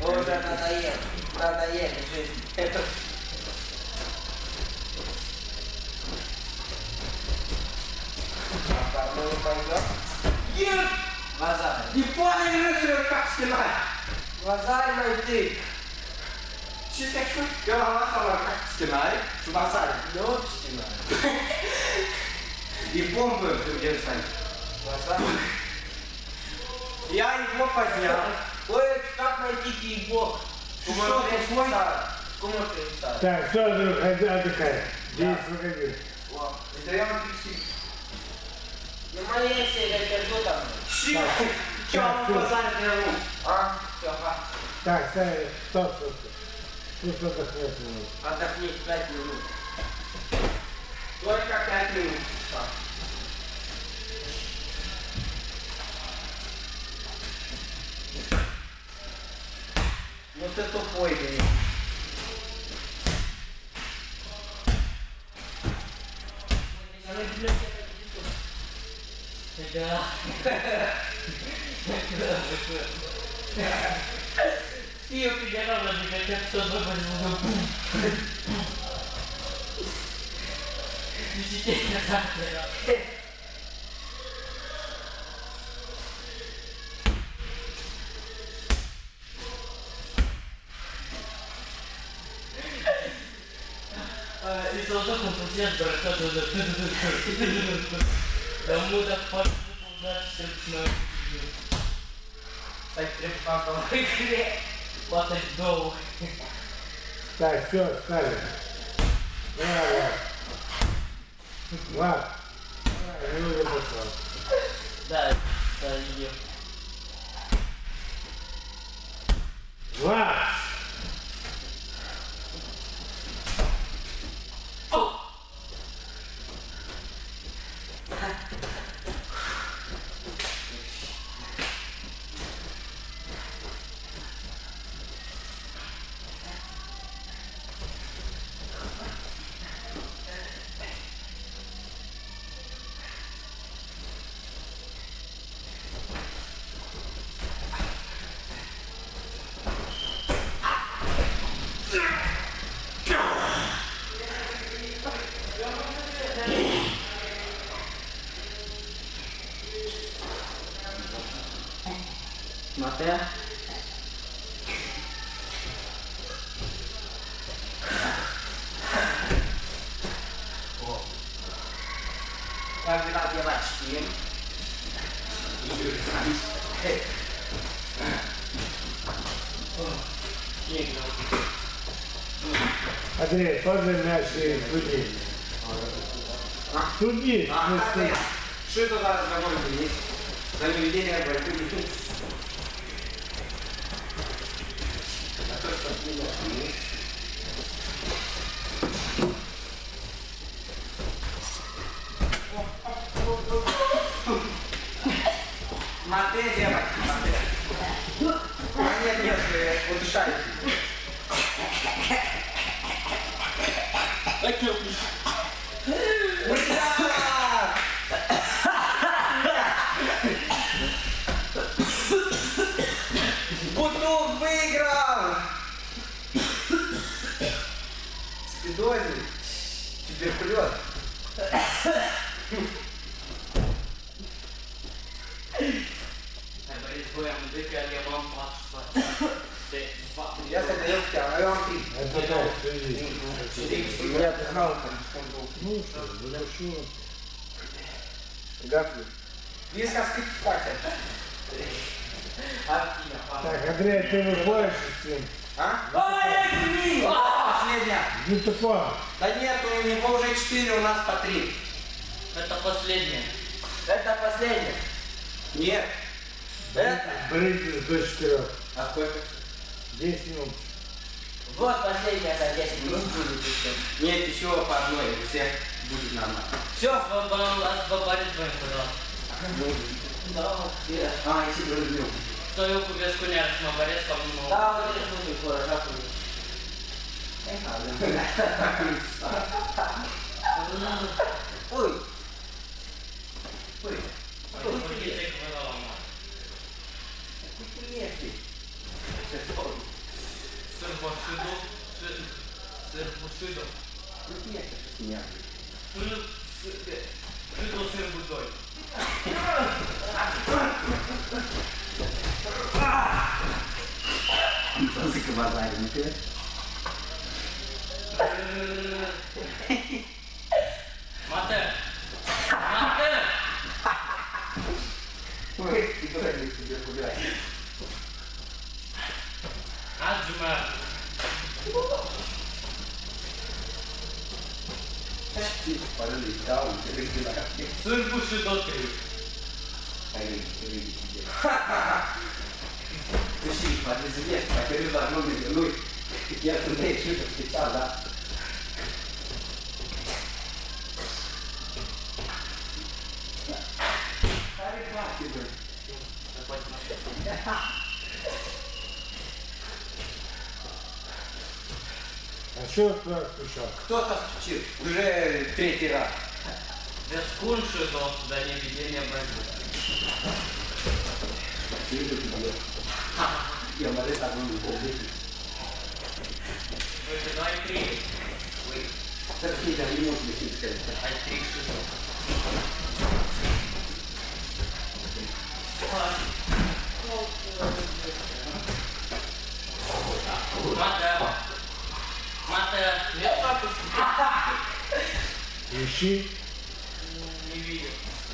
Уже надоел. Надоели жизнь. Это... Папа, мы пойдем? Нет! Япония не решила, как стенать. Базар найти. Чистяку, я ломала, как стенать. Базар. Допустимо. И бомбы держать. Базар. Я его поднял. Ой, как найти кибок? Кому ты свой? Кому ты встал? Так, все, друг, отд- отдыхай. Денис, выходи. Это я вам. Ну, моя серия, это что там? Щи! Че вам базар беру? А? Все, ха. Так, стой, стоп, стоп. Пусть отдохнет минут. Отдохни 5 минут. Только пять минут. Você topou a ideia. Ela é biblioteca disso. Legal. Se eu fizer aula de biblioteca, a pessoa vai fazer um pum. 短いな、さ。Si è sbracciato da un modo a fare Так. What a go! Так, все, встали. Давай, Влад. Минута пошла. Dai, dai io. Влад! Матея? Как бы так делать штим? Андрей, тоже мяч и суди. А, суди. Андрей, Что это за разговор есть? За неведение борьбы. Задушу. Гафли. Вискас ты спать. Так, Андрей, ты выходишь с ним? А? Ой, блин! Последняя. Ну такое. Да нет, у него уже четыре, у нас по три. Это последнее. Это последнее. Нет. Это. Боритесь до четырех. А сколько? Десять минут. Вот последняя за 10 минут будет еще. Нет, еще по одной, у всех будет нормально. Все. Освободить твоим, пожалуйста. Да, где? А, если бы любил. Свою кубеску не борец, по-моему. Да, вот это как будет. Ой. Ой. Ой, Какой ты пошиду. Сыр пошиду. Ну, я сейчас не Estás acabar de armeter? Mata! Mata! Ué, que grande que deu por aí. Adjumar! parele dau, trebuie la capet. Sârbu și dotei. Hai, trebuie Ha Tu știi, poate zi, dacă nu doar numele lui, iar tu ne-ai și pe da? А что твой отпущал? Кто-то стучит, уже третий раз. Да не видение бэнду. Filho de Deus. E a Maria está dando um pouco Вы дай три. Aqui já viu muito difícil que é. Ай три шидо. Мате. Нет? Ищи. Не видел.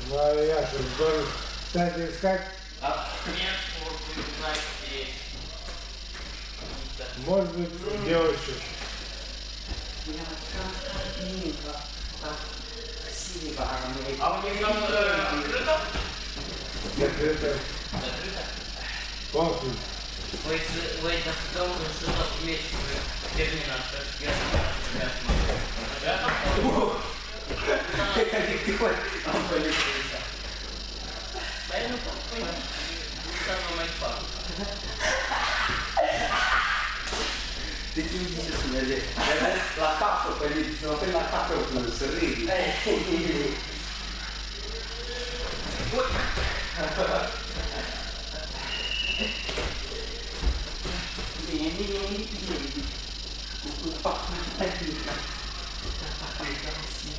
Ну, а я что, должен стать искать? Нет, вот вы знаете, где есть. Может быть, девочек. А А у них там э, открыто? Закрыто. Закрыто. Конкурс. Вы, с- вы это в том, что что вместе с терминатором. Я я смотрю. Mas não foi. Não mais fácil. Tem que me dizer assim, ele é la capa, ele não foi la capa, eu sorriso. É. Bem, bem, bem. O papo tá.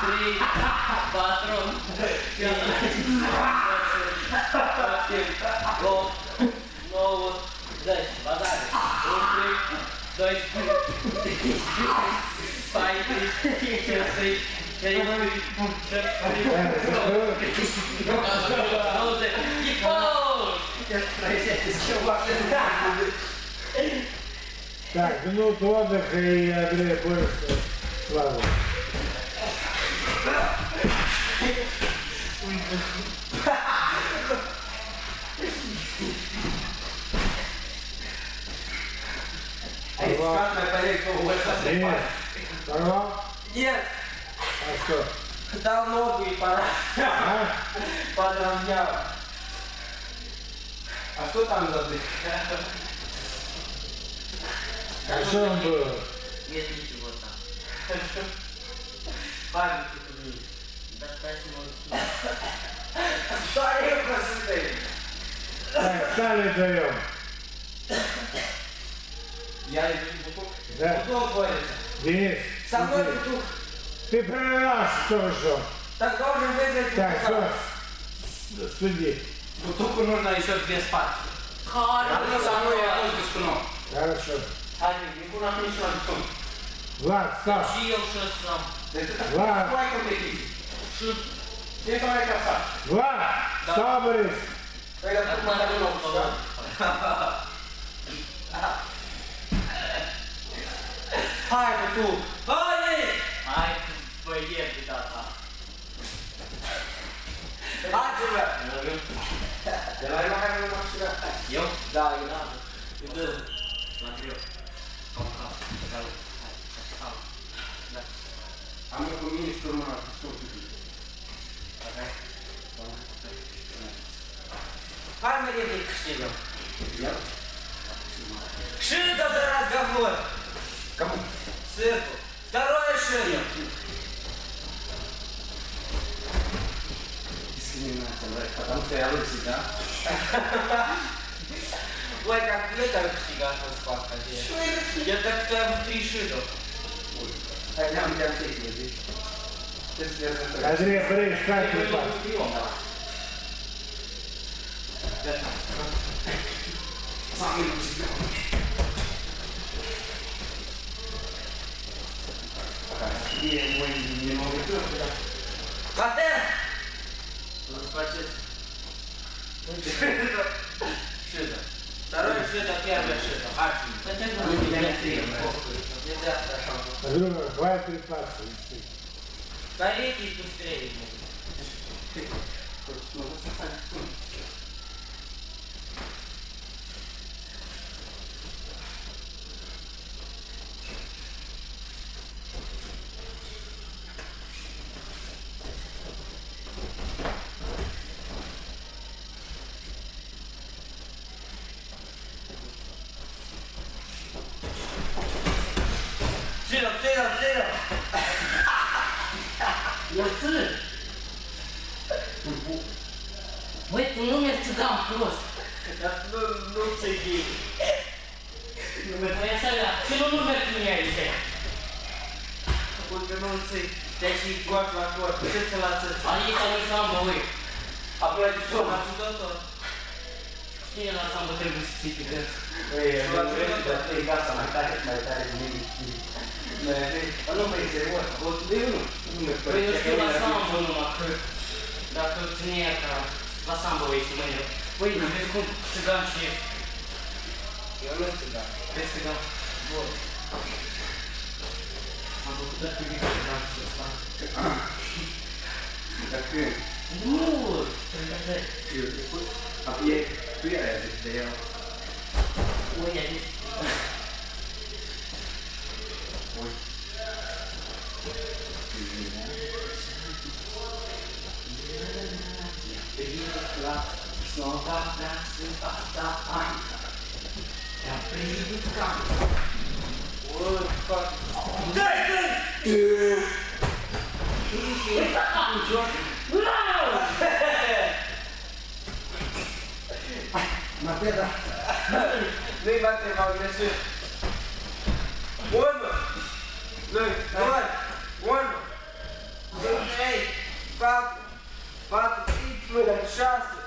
три, cuatro, cinco, восемь, год, новый, дальше, базар. Un, dois, três, pai, três, três, três, três, doze, e pô! Так, минуту отдыха и Андрей борется с Скатная тарелка у вас. Порвал? Нет, А что? давно бы и пора. А? Подровнял. А что там за ты? А что он был? Нет ничего там. Память Тарелка сюда. Так, стали вдвоем. Я иду буток. Да. Кто борется? Денис, Со мной иди. петух. ты раз тоже. Так должен выиграть Так, петуха. все. Суди. Бутуку нужно еще две спать. Одну со мной и одну с Бескуном. Хорошо. Ани, никуда не шла бутук. Влад, став. Чил шестом. Да ты так Ладно. давай Dia sama yang kapsa. Wah, sabar. Saya dapat mana dulu kalau. Hai betul. Hai. Hai, bagian kita apa? Hai juga. Jalan makan rumah sudah. Yo, dah. сидел. Я? Что за разговор? Кому? Цирку. Второе шею. Извините, потому что я лучше, да? Ой, как мне так фигачно спать, Я так там три шидов. А я у тебя все еды. Андрей, брысь, как ты? Я не успел, да. Самый лучший. И мой немного тёплый. Патер! Спасибо. Шито. Второе шито, первое шито. Арчи. Хотя бы Ну, меня не не фильм. фильм. nu înțeleg. Nu merg mai asta, ce nu nu merg mie aici? Pentru că nu înțeleg. Deci e goat la tot, ce ți la țări? Aici nu s-a mă ui. Apoi de tot. La ciudător. Cine la sambă trebuie să ții pidez? Păi, la trebuie, dar e gata mai tare, mai tare din mine. Nu, păi, serios, eu nu. Păi, nu știu la sambă numai că... Dacă ține ea ca... La sambă ești mâine. Păi, nu vezi cum țigan și e. Eu nu țigan. Vezi țigan. Bun. Am făcut dat primit țigan și ăsta. Dar când? Nu! Eu trecut. Apoi, tu erai adus de el. Oi, ai zis. Oi. Bine. Joga pra cima da barriga. É aprendido, cara. Eu. Não! Madeira. Nem bater dois, one, one, três, quatro, quatro, cinco, chassi.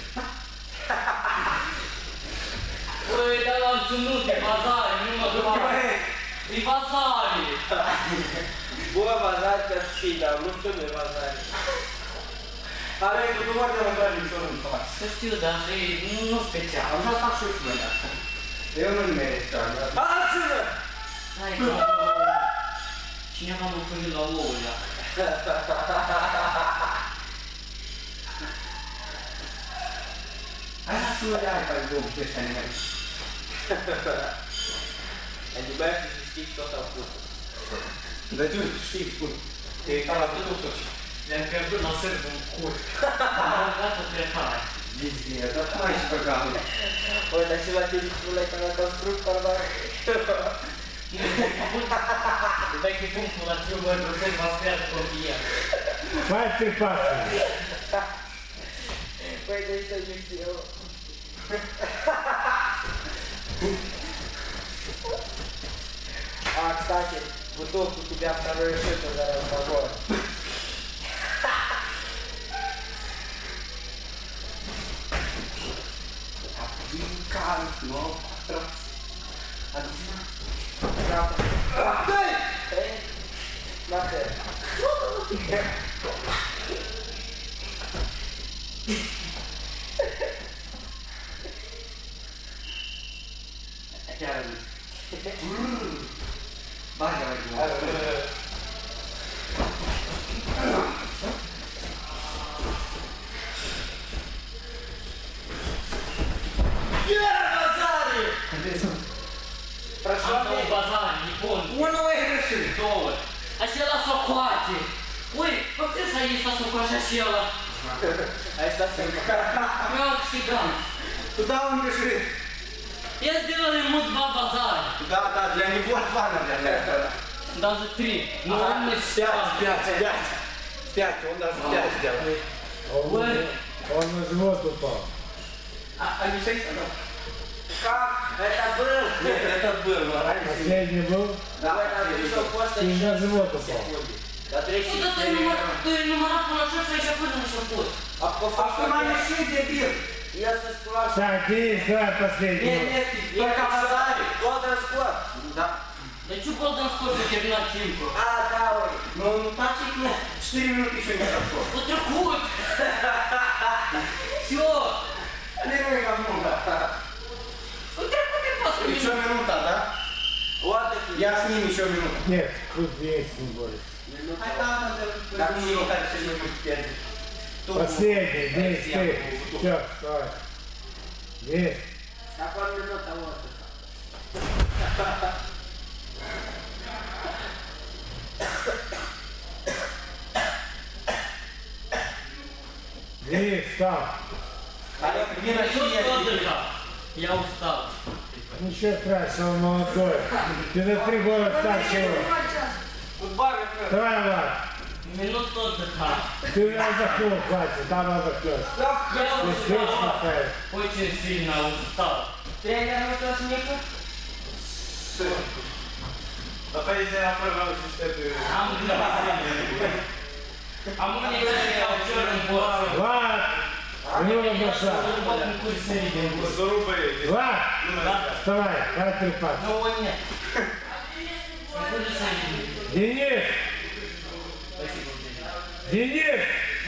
sunute, bazare, nu mă doare. E bazare. Bună bazare că ți dar nu știu de bazare. Are cu număr de lucrări în zonă în față. Să știu, dar și nu special. Am vrea să fac și eu până dată. Eu nu-mi meresc doar. Ați-mă! Stai, că... Cineva mă pune la ouăle acolo. Hai să mă dai pe-al două, ce ăștia nimeni. é do mestre de justiça total curto. Não é tudo justiça curto. Ele fala tudo curto. É pior que o nosso cérebro curto. Não dá pra ter falar. Dizia, dá pra mais pra cá. Né? Olha, tá se batendo de moleque, ela tá fruto para baixo. Daqui a pouco lá filmando, você faz piada com a minha. Vai, Pipaca. Vai, deixa a gente. А, кстати, бутылку у тебя второе шито за разговор. Vin cal, nu? Adică, Gata. Dai! Ei, la și ăla. Ai stat să Eu câștigam. Tu dau un greșit. Я сделали ему два базара. Да, да, для него для этого. Даже три. Ну, он не Пять, пять, пять. Пять, он даже пять сделал. А он, он на живот упал. А, а не шесть, а Как? Это был? Нет, это раньше. Последний был, Давай, на пришел после и на живот упал. До третьей Ну, да ты мог- ты не мог положить, еще пыльный шапот. А по А что на факту мешке дебил? я со спрашиваю. Так, Денис, давай последний. Нет, нет, только базари. Вот расклад. Да. Да что Голден Скотч терминал Тимку? А, давай. Ну, ну тачек нет. Четыре минуты еще не прошло. Вот трюкует. Все. Первый говно, да. Вот трюкует и после Еще минута, да? Вот такие. Я с ним еще минута. Нет, пусть Денис не борется. А там надо... Тут Последний, Денис, ты. Все, давай. Денис, Какой минута вот Денис, встал. А не я отдыха. Я устал. Ничего страшного, он молодой. Ты на три года старше его. Давай, Влад. Минут отдыха. Ты отдохнул, хватит, там отдохнешь. Я Ты устал. Очень сильно устал. Тренер ну что смеха? А мне А мне говорили о черном боце. Влад, башла. Глубоком курсе видим. Влад, вставай, давай трепаться. Но его нет. Видим. Денис. Денис.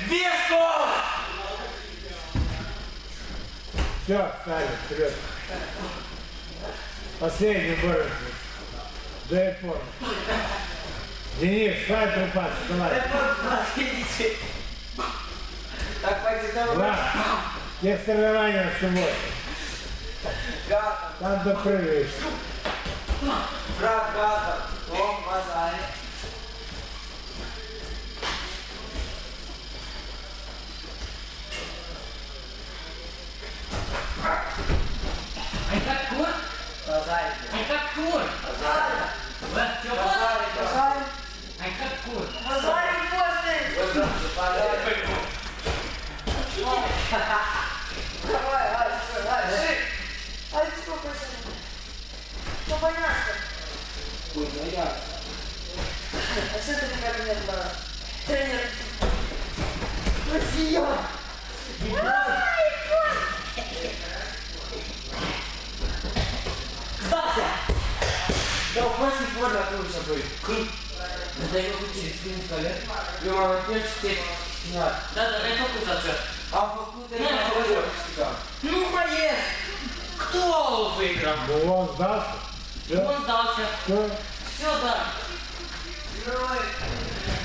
Весков! Все, встали, вперед. Последний борется. Да я понял. Денис, давай трепаться, давай. Подходите. Так, хватит давай. Влад, я соревнования с тобой. Гата. Там допрыгаешь. Брат Гата. О, базаре. Recadura. Rosário. Recadura. Rosário. Rosário. Rosário. Recadura. Rosário, você. Rosário. Vai, vai, vai. Ai, desculpa, senhor. Tô banhada. Tô banhada. Eu sempre me quero me lembrar. Treina. После поля лучше будет. Да его учить, скинь скале. Eu am întâlnit ce Да, да, дай фокус отсюда. Am făcut de Nu ai făcut. câștigam. Ну, поезд! Кто выиграл? Ну, он сдался. Он сдался. все. Да. Ну,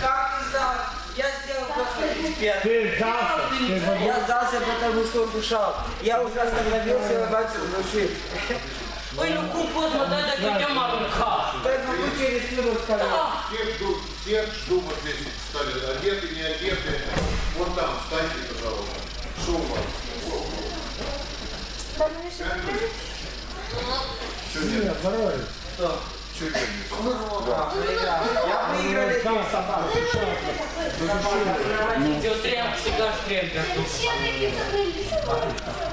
как ты сдал? Я сделал просто эксперт. Ты сдался. Ты Я сдался, потому что он ушел. Я уже остановился и начал душить. Ой, ну cum poți mă dai dacă через минут сказал. Da. Все ждут, все ждут вот здесь стали одеты, не одеты. Вот там, встаньте, пожалуйста. În Что нет? Нет, боролись. Что нет? Я выиграли Он сдался. Ți-o treabă și gași treabă. Ce